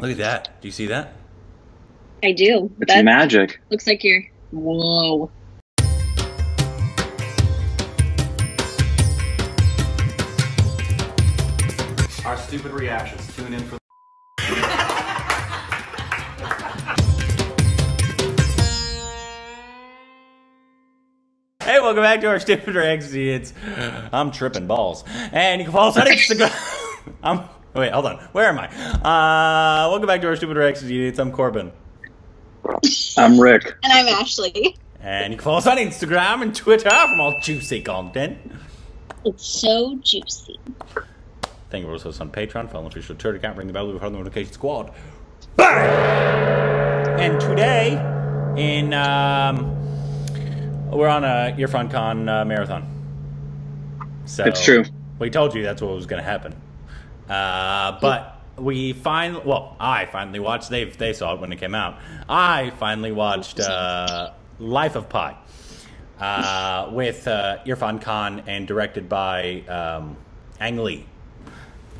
Look at that. Do you see that? I do. It's That magic. looks like you're. Whoa. Our stupid reactions. Tune in for. Hey, welcome back to our stupid reactions. It's I'm tripping balls, and you can follow us on Instagram. I'm wait, hold on. Where am I? Uh, welcome back to our stupid reactions. It's I'm Korbin, I'm Rick. And I'm Ashley. and you can follow us on Instagram and Twitter for all juicy content. It's so juicy. Thank you for also on Patreon. Follow the official Twitter account. Ring the bell. We've heard the notification squad. Bang! And today, in um, we're on a Irrfan Khan uh, marathon. So It's true. We told you that's what was going to happen. Uh, but we finally, well, I finally watched. They they saw it when it came out. I finally watched uh, Life of Pi uh, with uh, Irrfan Khan and directed by um, Ang Lee.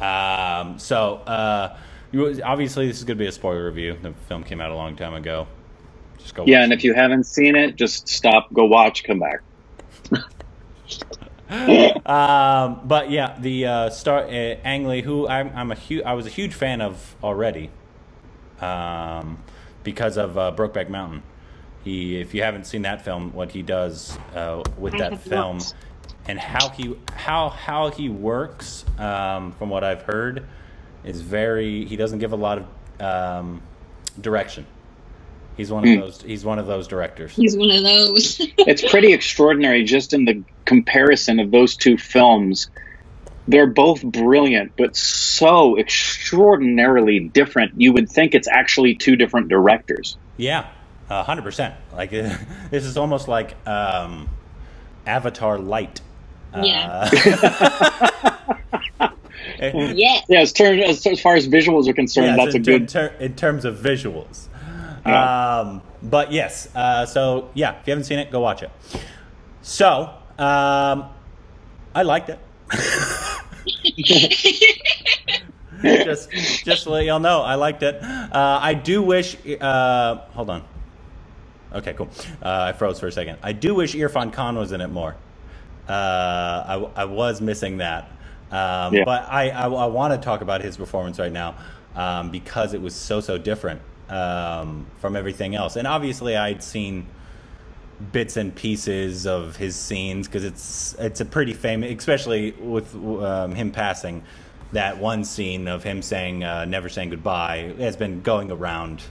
Um, so, uh, you, obviously, this is going to be a spoiler review. The film came out a long time ago. Just go. Yeah, and it. if you haven't seen it, just stop, go watch, come back. um, but yeah, the uh, star uh, Ang Lee, who I'm, I'm a huge, I was a huge fan of already, um, because of uh, Brokeback Mountain. He, if you haven't seen that film, what he does uh, with I that film, not. and how he how how he works, um, from what I've heard, is very. He doesn't give a lot of um, direction. He's one of Hmm. those. He's one of those directors. He's one of those. It's pretty extraordinary just in the comparison of those two films. They're both brilliant, but so extraordinarily different. You would think it's actually two different directors. Yeah, a hundred percent. Like this is almost like um, Avatar Light. Yeah. Uh, yeah. Yeah, as, ter- as, as far as visuals are concerned, that's so a in, good. ter- in terms of visuals. Yeah. Um, but yes, uh, so yeah, if you haven't seen it, go watch it. So um, I liked it. just just to let y'all know, I liked it. Uh, I do wish. Uh, hold on. Okay, cool. Uh, I froze for a second. I do wish Irrfan Khan was in it more. Uh, I, I was missing that. Um, Yeah. But I, I, I want to talk about his performance right now um, because it was so, so different um, from everything else. And obviously, I'd seen bits and pieces of his scenes because it's it's a pretty famous, especially with um, him passing. That one scene of him saying uh, "never saying goodbye" has been going around,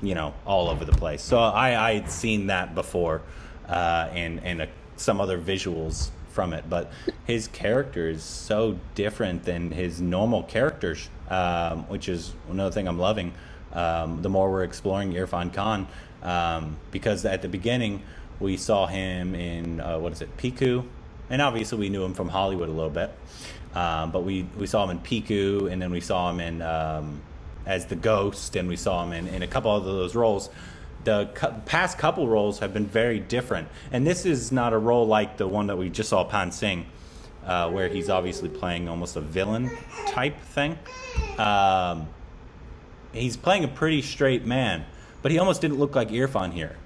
you know, all over the place. So I I had seen that before, uh, and and uh some other visuals from it. But his character is so different than his normal characters, um, which is another thing I'm loving. Um, the more we're exploring Irrfan Khan, um, because at the beginning we saw him in uh, what is it, Piku, and obviously we knew him from Hollywood a little bit, um, but we we saw him in Piku, and then we saw him in um, as the Ghost, and we saw him in, in a couple of those roles. The cu- past couple roles have been very different, and this is not a role like the one that we just saw Paan Singh, uh, where he's obviously playing almost a villain type thing. Um, he's playing a pretty straight man, but he almost didn't look like Irrfan here.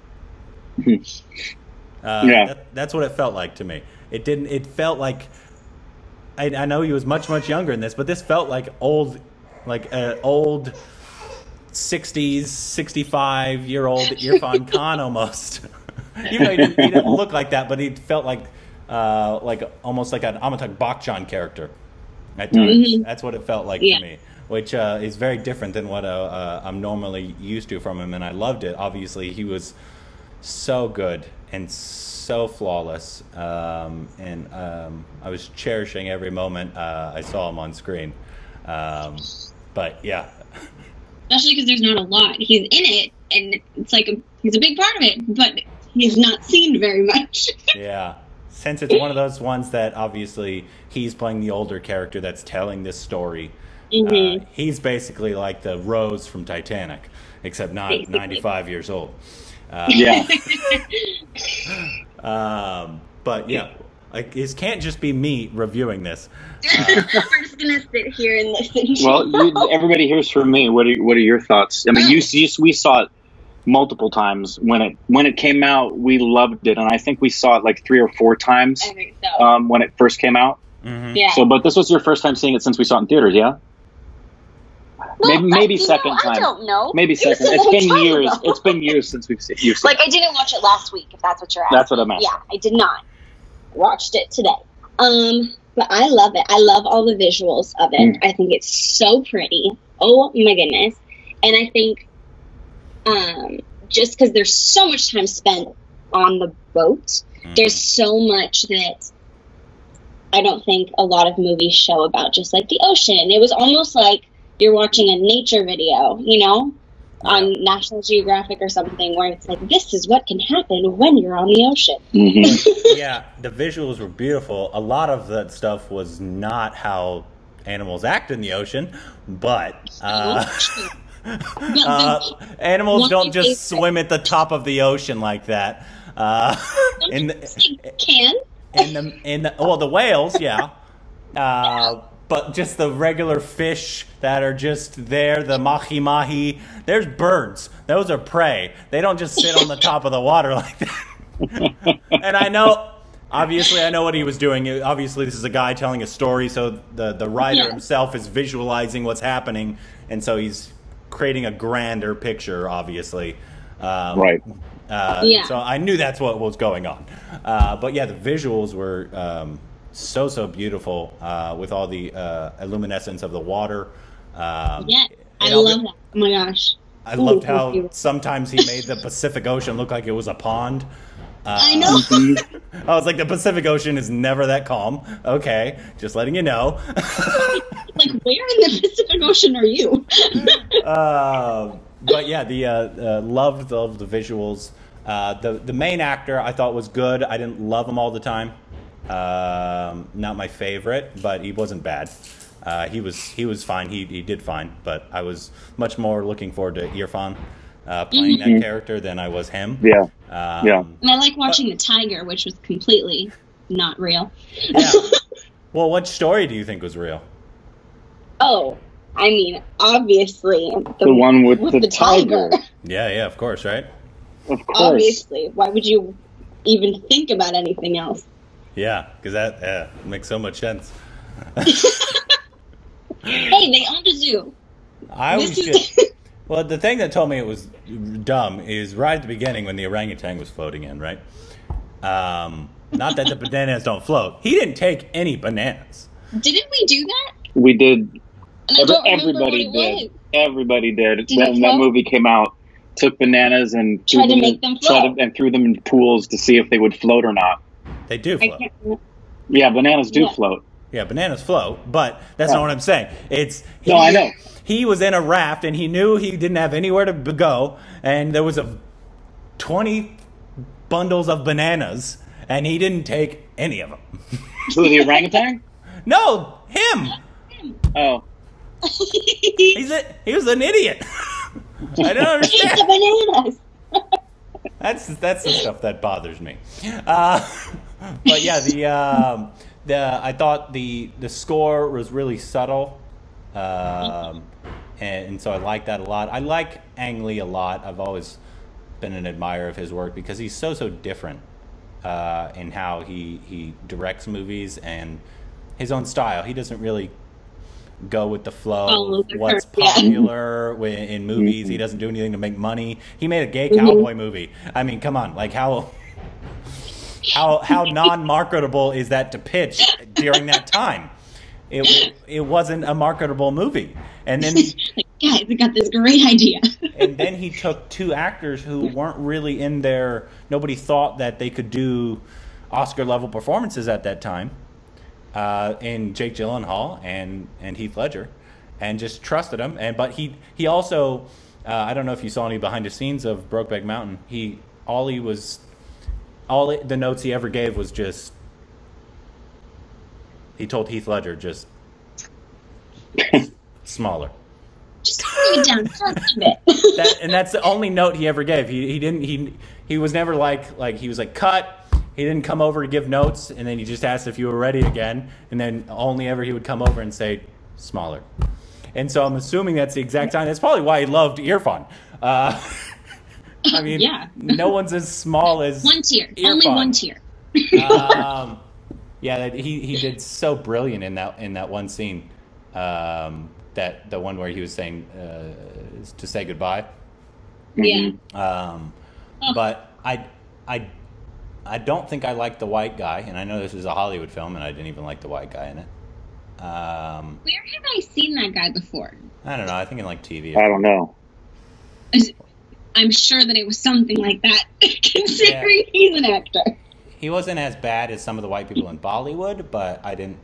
Uh, Yeah. that- that's what it felt like to me. It didn't. It felt like I, I know he was much much younger in this, but this felt like old, like uh, old. 60s, 65 year old Irrfan Khan almost. Even though he didn't, he didn't look like that, but he felt like uh, like almost like an Amitabh Bachchan character. At times. That's what it felt like Yeah. to me, which uh, is very different than what uh, uh, I'm normally used to from him, and I loved it. Obviously, he was so good and so flawless, um, and um, I was cherishing every moment uh, I saw him on screen. Um, but yeah, Especially because there's not a lot. He's in it, and it's like a, he's a big part of it, but he's not seen very much. yeah. Since it's one of those ones that obviously he's playing the older character that's telling this story, Mhm. uh, he's basically like the Rose from Titanic, except not Basically. 95 years old. Uh, Yeah. Um, but yeah, Like this can't just be me reviewing this. We're just gonna sit here and listen. to Well, you. you, everybody hears from me. What are what are your thoughts? I mean, you, you we saw it multiple times when it when it came out. We loved it, and I think we saw it like three or four times so. um, when it first came out. Mhm. yeah. So, but this was your first time seeing it since we saw it in theaters, yeah? Maybe- Well, maybe I- you second know, time. I don't know. Maybe It second. a It's long been time years. ago. It's been years since we've seen. You've. Like I didn't watch it last week. If that's what you're asking. That's what I'm asking. Yeah, I did not. Watched it today. Um, but I love it. I love all the visuals of it. Mm. I think it's so pretty. Oh my goodness. And I think um just because there's so much time spent on the boat, Mhm. there's so much that I don't think a lot of movies show about just like the ocean. It was almost like you're watching a nature video, you know, on National Geographic or something where it's like this is what can happen when you're on the ocean. Mhm. yeah, the visuals were beautiful. A lot of that stuff was not how animals act in the ocean, but uh, uh, animals don't just swim at the top of the ocean like that. Uh, in the, can. in the in the well, the whales, yeah, uh, but just the regular fish that are just there, the mahi mahi. There's birds; those are prey. They don't just sit on the top of the water like that. and I know, obviously, I know what he was doing. Obviously, this is a guy telling a story, so the the writer Yeah. himself is visualizing what's happening, and so he's creating a grander picture. Obviously, um, Right. Uh, Yeah. So I knew that's what was going on. Uh, but yeah, the visuals were um, so so beautiful uh, with all the uh, luminescence of the water. Um, Yeah, I and all the- love that. Oh my gosh. I loved Ooh, how beautiful. sometimes he made the Pacific Ocean look like it was a pond. Uh, I know. Mm-hmm. I was like, the Pacific Ocean is never that calm. Okay, just letting you know. like, where in the Pacific Ocean are you? uh, but yeah, the uh, uh, loved the, the visuals. Uh, the the main actor I thought was good. I didn't love him all the time. Um, not my favorite, but he wasn't bad. Uh, he was he was fine. He he did fine. But I was much more looking forward to Irrfan uh, playing that character than I was him. Yeah. Um, Yeah. and I like watching the tiger, which was completely not real. yeah. Well, what story do you think was real? Oh, I mean, obviously The one with, the, the tiger. tiger. Yeah, yeah, of course, right? Of course. Obviously, why would you even think about anything else? Yeah, because that yeah, makes so much sense. Hey, they owned a zoo. I was This is- just well. The thing that told me it was dumb is right at the beginning when the orangutan was floating in, right? Um, not that the bananas don't float. He didn't take any bananas. Didn't we do that? We did. And I Every, don't everybody what it did. was. Everybody did. Did when that movie came out, took bananas and threw Tried to make in- them tried float. and threw them in pools to see if they would float or not. They do float. Yeah, bananas do Yeah. float. Yeah, bananas float, but that's Yeah. not what I'm saying. It's he, No, I know. He was in a raft and he knew he didn't have anywhere to go, and there was a twenty bundles of bananas, and he didn't take any of them. Who the orangutan? no, him. Oh, He's a, he was an idiot. I don't understand. Eat the bananas. That's that's the stuff that bothers me. Uh, but yeah, the um, the I thought the the score was really subtle, um, and, and so I like that a lot. I like Ang Lee a lot. I've always been an admirer of his work because he's so so different uh, in how he he directs movies and his own style. He doesn't really go with the flow of what's popular in movies. He doesn't do anything to make money. He made a gay cowboy movie. I mean, come on, like how how how non-marketable is that to pitch during that time? It it wasn't a marketable movie, and then guys, I got this great idea. and then he took two actors who weren't really in there. Nobody thought that they could do Oscar level performances at that time. Uh, in Jake Gyllenhaal and and Heath Ledger, and just trusted him. And but he he also. Uh, I don't know if you saw any behind the scenes of Brokeback Mountain. He all he was, all it, the notes he ever gave was just. He told Heath Ledger just smaller. Just bring it down just a bit. that, and that's the only note he ever gave. He, he didn't he he was never like like he was like cut. he didn't come over to give notes, and then he just asked if you were ready again, and then only ever he would come over and say smaller. And so I'm assuming that's the exact time. That's probably why he loved Irrfan. Uh, I mean, Yeah. no one's as small as One tier, only one tier. um, yeah, he, he did so brilliant in that in that one scene. Um, that the one where he was saying uh, to say goodbye. Yeah. Um, Oh. but I I I don't think I like the white guy, and I know this is a Hollywood film, and I didn't even like the white guy in it. Um, Where have I seen that guy before? I don't know. I think in like TV. I don't know. I'm sure that it was something like that, considering he's an actor. He wasn't as bad as some of the white people in Bollywood, but I didn't.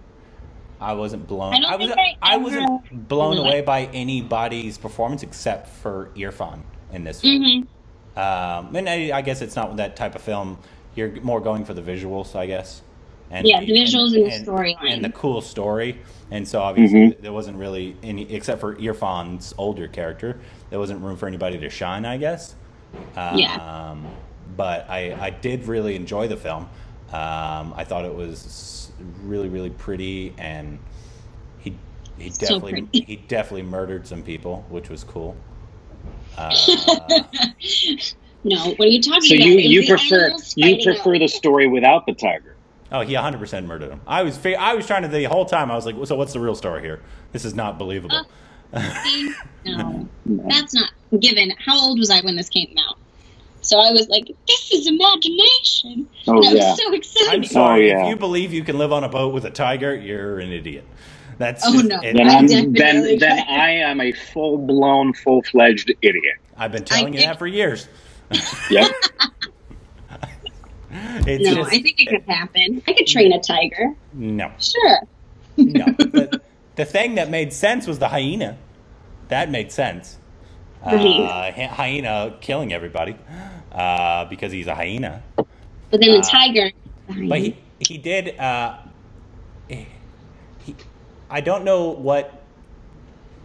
I wasn't blown. I don't was. I I wasn't blown away by anybody's performance except for Irrfan in this film. hmm Um, and I, I guess it's not that type of film. You're more going for the visuals, I guess. And, Yeah, the visuals and the storyline. and the cool story. And so obviously Mhm. there wasn't really any, except for Irrfan's older character, there wasn't room for anybody to shine, I guess. Um, Yeah. But I, I did really enjoy the film. Um, I thought it was really, really pretty, and he he definitely pretty. he definitely murdered some people, which was cool. Uh, No, what are you talking So about? you you prefer you prefer out. the story without the tiger. Oh, he 100% murdered him. I was fa- I was trying to the whole time. I was like, so what's the real story here? This is not believable. Uh, see? No, that's not given. How old was I when this came out? So I was like, "This is imagination," Oh and I was yeah. so excited. I'm sorry. Oh, yeah. If you believe you can live on a boat with a tiger, you're an idiot. That's Oh, just, no. it- Then I I'm then then. I am a full blown, full fledged idiot. I've been telling you think- that for years. Yep. It's no, just I think it could happen. I could train a tiger. no, Sure. no. the, the thing that made sense was the hyena. That made sense. Uh, hyena killing everybody uh, because he's a hyena. But then the Uh, tiger. But he he did. Uh, he, I don't know what.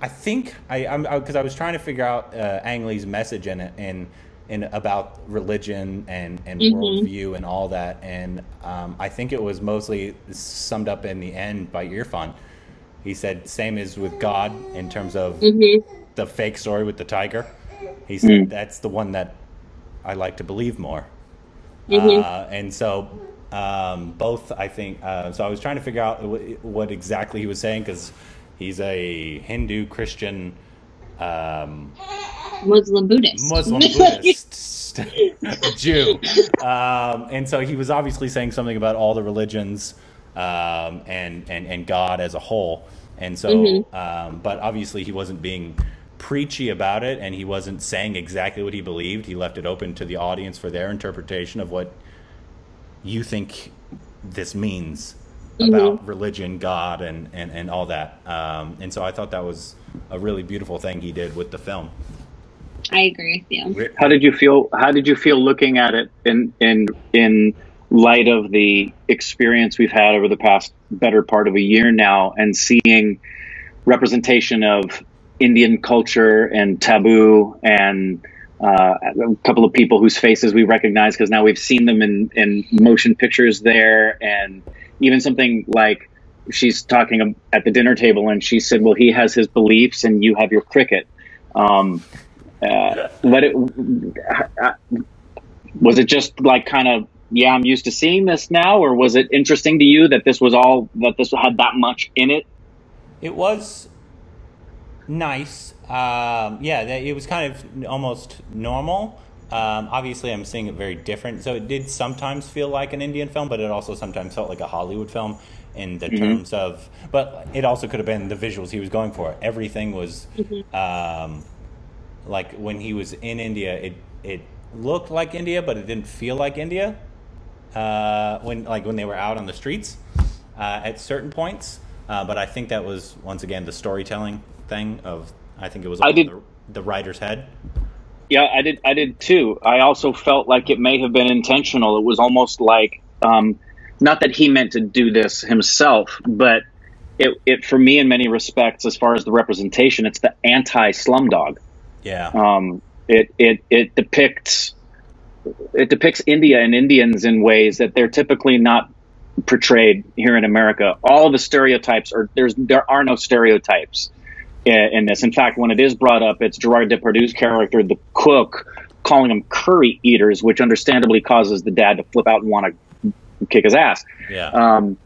I think I I'm because I was trying to figure out uh, Ang Lee's message in it and in about religion and and Mhm. worldview and all that, and um, I think it was mostly summed up in the end by Irrfan. He said same as with God in terms of hmm the fake story with the tiger. He said Mm. that's the one that I like to believe more. Mhm. Uh, and so um, both, I think. Uh, so I was trying to figure out wh- what exactly he was saying because he's a Hindu Christian um, Muslim Buddhist. Muslim Buddhist Jew, um, and so he was obviously saying something about all the religions um, and and and God as a whole. And so, Mhm. um, but obviously he wasn't being preachy about it, and he wasn't saying exactly what he believed. He left it open to the audience for their interpretation of what you think this means about religion, God, and, and, and all that. Um, and so I thought that was a really beautiful thing he did with the film. I agree with you. How did you feel? How did you feel looking at it in in in light of the experience we've had over the past better part of a year now, and seeing representation of Indian culture and taboo, and uh, a couple of people whose faces we recognize because now we've seen them in in motion pictures there, and even something like she's talking at the dinner table, and she said, "Well, he has his beliefs, and you have your cricket." Um, uh, let it uh, was it just like kind of yeah i'm used to seeing this now or was it interesting to you that this was all that this had that much in it It was nice. Um, yeah, it was kind of almost normal. Um, obviously, I'm seeing it very different. So it did sometimes feel like an Indian film, but it also sometimes felt like a Hollywood film in the terms of. But it also could have been the visuals he was going for. Everything was um, like when he was in India. It it looked like India, but it didn't feel like India. Uh, when like when they were out on the streets uh, at certain points. Uh, but I think that was once again the storytelling thing of I think it was I did- the, the writer's head. Yeah i did i did too. I also felt like it may have been intentional. It was almost like um, not that he meant to do this himself but it, it for me in many respects as far as the representation it's the anti slumdog Yeah, Um, it, it, it depicts it depicts India and Indians in ways that they're typically not portrayed here in America. All the stereotypes are there's there are no stereotypes in, in this. In fact, when it is brought up, it's Gerard Depardieu's character, the cook, calling them curry eaters, which understandably causes the dad to flip out and want to kick his ass. Yeah. Um,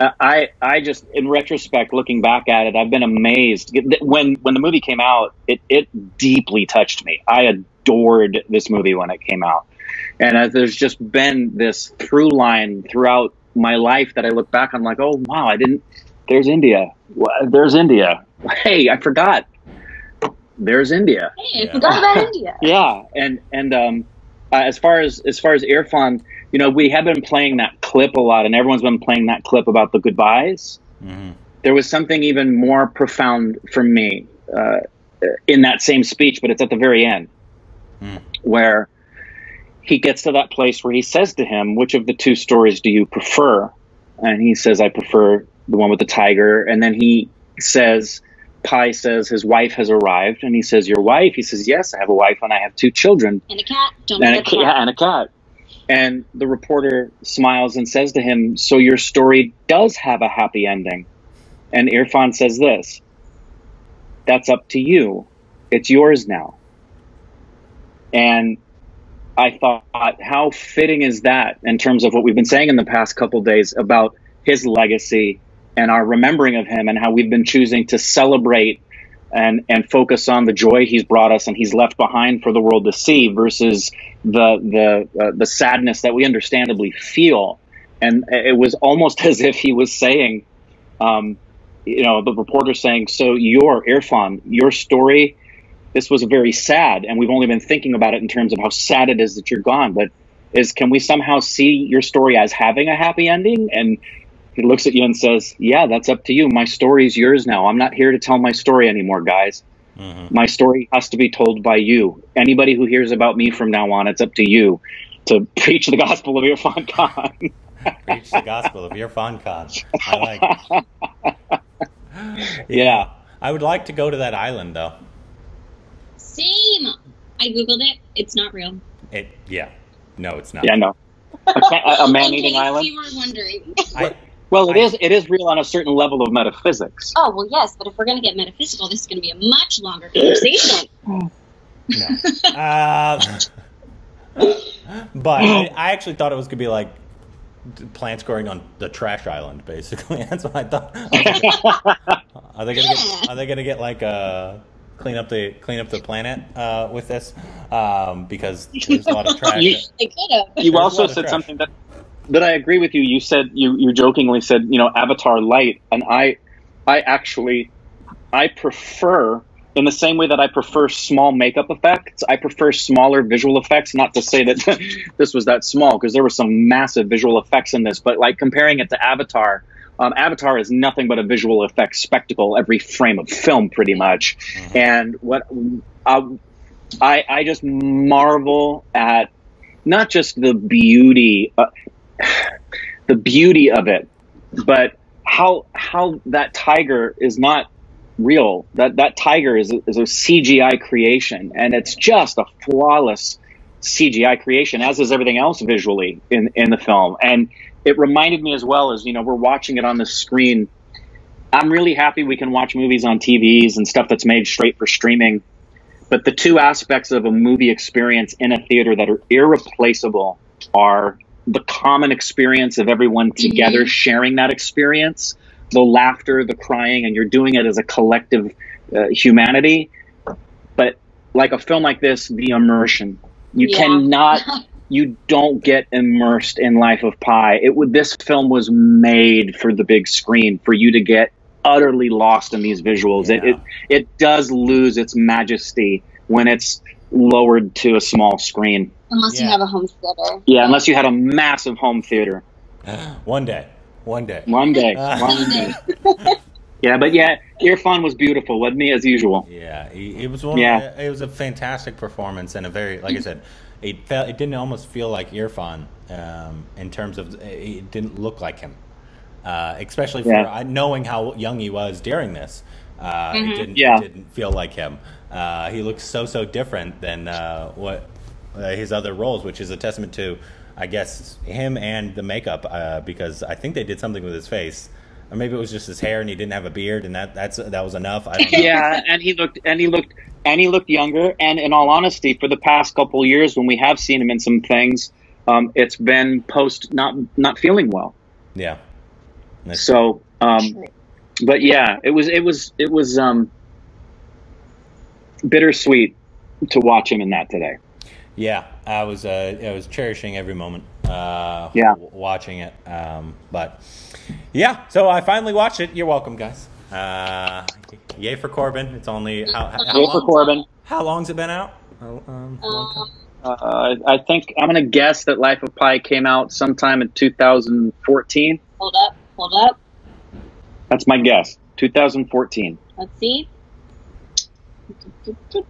I I just in retrospect, looking back at it, I've been amazed. When when the movie came out, it it deeply touched me. I adored this movie when it came out, and as there's just been this through line throughout my life that I look back on, like, oh wow, I didn't. There's India. There's India. Hey, I forgot. There's India. Hey, I forgot about India. Yeah, and and um, uh, as far as as far as Irrfan, you know, we have been playing that clip a lot, and everyone's been playing that clip about the goodbyes. Mm-hmm. There was something even more profound for me uh, in that same speech, but it's at the very end Mm. where he gets to that place where he says to him, "Which of the two stories do you prefer?" And he says, "I prefer the one with the tiger." And then he says, Pi says his wife has arrived, and he says, "Your wife?" He says, "Yes, I have a wife and I have two children And a cat. Don't and a, forget the ca- cat. yeah, and a cat." And the reporter smiles and says to him, "So your story does have a happy ending?" And Irrfan says this, "That's up to you. It's yours now." And I thought, how fitting is that in terms of what we've been saying in the past couple days about his legacy and our remembering of him and how we've been choosing to celebrate and and focus on the joy he's brought us and he's left behind for the world to see versus the the uh, the sadness that we understandably feel. And it was almost as if he was saying um, you know the reporter saying so your Irrfan your story this was very sad and we've only been thinking about it in terms of how sad it is that you're gone but is can we somehow see your story as having a happy ending and he looks at you and says yeah that's up to you my story's yours now i'm not here to tell my story anymore guys Mm-hmm. my story has to be told by you anybody who hears about me from now on it's up to you to preach the gospel of Irrfan Khan. Preach the gospel of Irrfan Khan. I like. yeah. I would like to go to that island though. Same. I googled it. It's not real. It. Yeah. No, it's not. Yeah, no. A, a man-eating case island. you were wondering. I, Well, it I- is. It is real on a certain level of metaphysics. oh well, yes, but if we're gonna get metaphysical, this is gonna be a much longer conversation. no. Uh, but I, I actually thought it was gonna be like plants growing on the trash island, basically. That's what I thought. I like, are they gonna get? Are they gonna get like uh clean up the clean up the planet uh, with this? Um, because there's a lot of trash. You- They could have. You also said trash. something that that I agree with you. You said you you jokingly said you know Avatar light, and I I actually I prefer in the same way that I prefer small makeup effects. I prefer smaller visual effects. Not to say that this was that small because there were some massive visual effects in this, but like comparing it to Avatar. Um, Avatar is nothing but a visual effects spectacle every frame of film, pretty much. And what uh, I I just marvel at not just the beauty, uh, the beauty of it, but how how that tiger is not real. That that tiger is a, is a CGI creation, and it's just a flawless CGI creation, as is everything else visually in in the film. And it reminded me as well as you know we're watching it on the screen. I'm really happy we can watch movies on TVs and stuff that's made straight for streaming. But the two aspects of a movie experience in a theater that are irreplaceable are the common experience of everyone together sharing that experience, the laughter, the crying, and you're doing it as a collective uh, humanity. But like a film like this, the immersion. You Yeah. cannot, you don't get immersed in Life of Pi. It would. This film was made for the big screen for you to get utterly lost in these visuals. It, it it does lose its majesty when it's lowered to a small screen. Unless you have a home theater. Yeah, unless you had a massive home theater. One day. One day. One day. Uh, One day. Yeah, but yeah, Irrfan was beautiful, wasn't he, as usual? Yeah, it was one. Yeah. It was a fantastic performance and a very, like I said, it felt. It didn't almost feel like Irrfan um, in terms of it didn't look like him, uh, especially for Yeah. uh, knowing how young he was during this. Uh, It didn't. Yeah. It didn't feel like him. Uh, he looks so so different than uh, what uh, his other roles, which is a testament to, I guess, him and the makeup, uh, because I think they did something with his face, or maybe it was just his hair and he didn't have a beard, and that that's that was enough. I don't know. yeah, and he looked and he looked and he looked younger. And in all honesty, for the past couple of years, when we have seen him in some things, um, it's been post not not feeling well. yeah. That's- So, um, but yeah, it was it was it was um, bittersweet to watch him in that today. Yeah, I was uh, I was cherishing every moment. Uh, Yeah. w- watching it. Um, but yeah, so I finally watched it. You're welcome, guys. Uh, yay for Korbin. It's only how how, how, Yay for Korbin. how long's it been out? Oh, um, a long time? Um, Uh, I think I'm gonna guess that Life of Pi came out sometime in 2014. hold up, hold up. That's my guess. 2014. Let's see.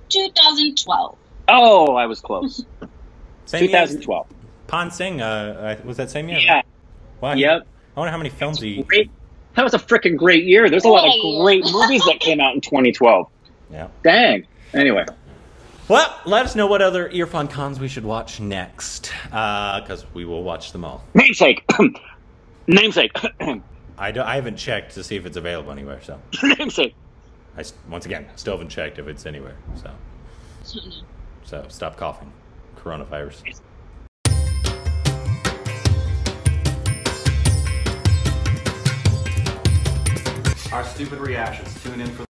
2012. Oh, I was close. Same 2012. Paan Singh. Uh, uh, was that same year? Yeah. Wow. Yep. I wonder how many films he. Great. That was a freaking great year. There's a lot of Great. great movies that came out in 2012. Yeah. Dang. Anyway, Well, let us know what other Irrfan Khans we should watch next, because we will watch them all. namesake. namesake. I, don't. I haven't checked to see if it's available anywhere, so namesake. I s- once again still haven't checked if it's anywhere. So so stop coughing, coronavirus. Our stupid reactions. Tune in for